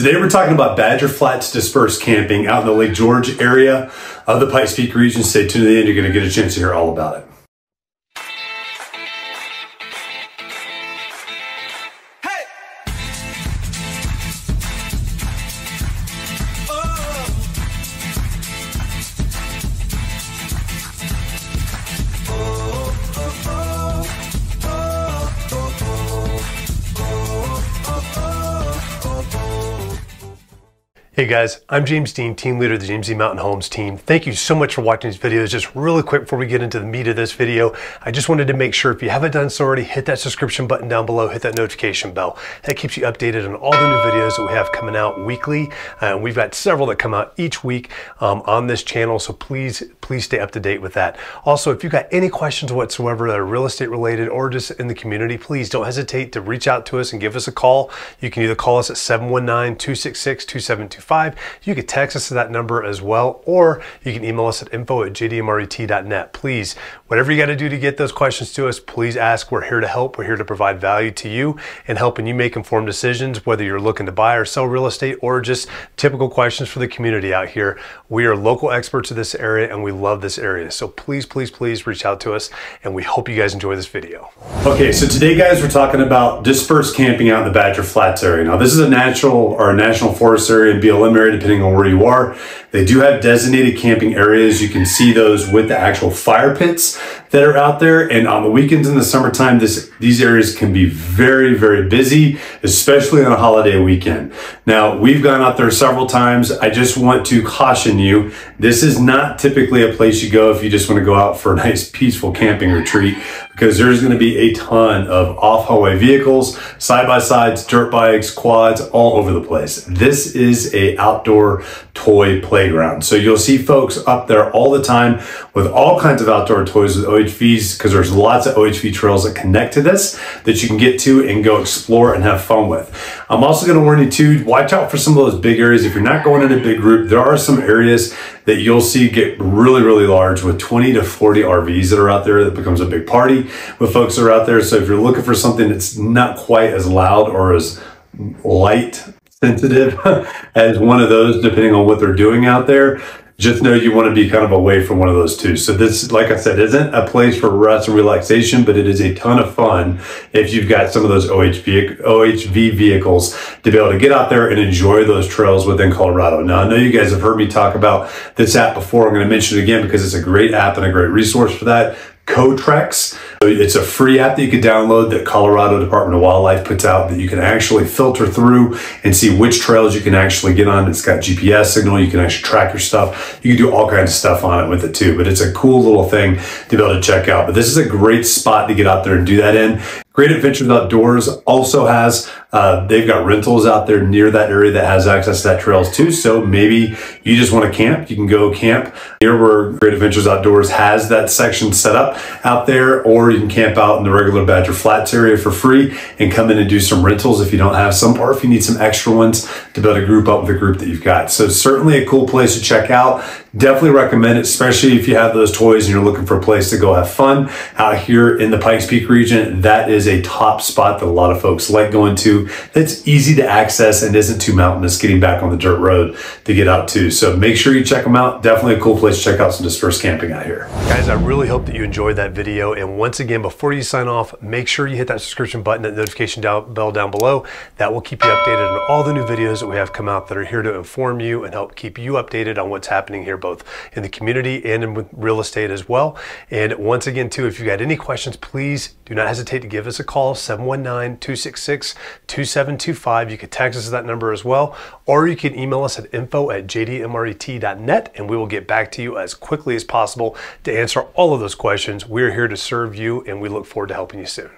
Today we're talking about Badger Flats dispersed camping out in the Lake George area of the Pikes Peak region. Stay tuned to the end, you're going to get a chance to hear all about it. Hey guys, I'm James Dean, team leader of the James Dean Mountain Homes team. Thank you so much for watching these videos. Just really quick before we get into the meat of this video, I just wanted to make sure if you haven't done so already, hit that subscription button down below, hit that notification bell. That keeps you updated on all the new videos that we have coming out weekly. Uh, we've got several that come out each week um, on this channel, so please, please stay up to date with that. Also, if you've got any questions whatsoever that are real estate related or just in the community, please don't hesitate to reach out to us and give us a call. You can either call us at 719-266-2725 you can text us to that number as well, or you can email us at info at jdmret.net. Please, whatever you got to do to get those questions to us, please ask. We're here to help. We're here to provide value to you and helping you make informed decisions, whether you're looking to buy or sell real estate or just typical questions for the community out here. We are local experts of this area and we love this area. So please, please, please reach out to us and we hope you guys enjoy this video. Okay, so today guys, we're talking about dispersed camping out in the Badger Flats area. Now this is a natural or a national forest area BLM area, depending on where you are. They do have designated camping areas. You can see those with the actual fire pits that are out there. And on the weekends in the summertime, this these areas can be very, very busy, especially on a holiday weekend. Now, we've gone out there several times. I just want to caution you, this is not typically a place you go if you just want to go out for a nice peaceful camping retreat because there's going to be a ton of off-highway vehicles, side-by-sides, dirt bikes, quads, all over the place. This is a outdoor toy playground. So you'll see folks up there all the time with all kinds of outdoor toys with OHVs because there's lots of OHV trails that connect to this that you can get to and go explore and have fun with. I'm also going to warn you too, watch out for some of those big areas. If you're not going in a big group, there are some areas that you'll see get really, really large with 20 to 40 RVs that are out there that becomes a big party with folks are out there. So if you're looking for something that's not quite as loud or as light sensitive as one of those, depending on what they're doing out there, just know you want to be kind of away from one of those two. So this, like I said, isn't a place for rest and relaxation, but it is a ton of fun if you've got some of those OHV, OHV vehicles to be able to get out there and enjoy those trails within Colorado. Now, I know you guys have heard me talk about this app before. I'm going to mention it again because it's a great app and a great resource for that. CoTrex. It's a free app that you can download that Colorado Department of Wildlife puts out that you can actually filter through and see which trails you can actually get on. It's got GPS signal. You can actually track your stuff. You can do all kinds of stuff on it with it too, but it's a cool little thing to be able to check out. But this is a great spot to get out there and do that in. Great Adventures Outdoors also has, uh, they've got rentals out there near that area that has access to that trails too. So maybe you just want to camp, you can go camp here where Great Adventures Outdoors has that section set up out there, or you can camp out in the regular Badger Flats area for free and come in and do some rentals if you don't have some, or if you need some extra ones to build a group up with a group that you've got. So certainly a cool place to check out. Definitely recommend it, especially if you have those toys and you're looking for a place to go have fun out here in the Pikes Peak region. That is a top spot that a lot of folks like going to. That's easy to access and isn't too mountainous getting back on the dirt road to get out to. So make sure you check them out. Definitely a cool place to check out some dispersed camping out here. Guys, I really hope that you enjoyed that video. And once again, before you sign off, make sure you hit that subscription button, that notification bell down below. That will keep you updated on all the new videos that we have come out that are here to inform you and help keep you updated on what's happening here both in the community and in real estate as well. And once again, too, if you've got any questions, please do not hesitate to give us a call, 719-266-2725. You can text us at that number as well, or you can email us at info at jdmret.net and we will get back to you as quickly as possible to answer all of those questions. We're here to serve you and we look forward to helping you soon.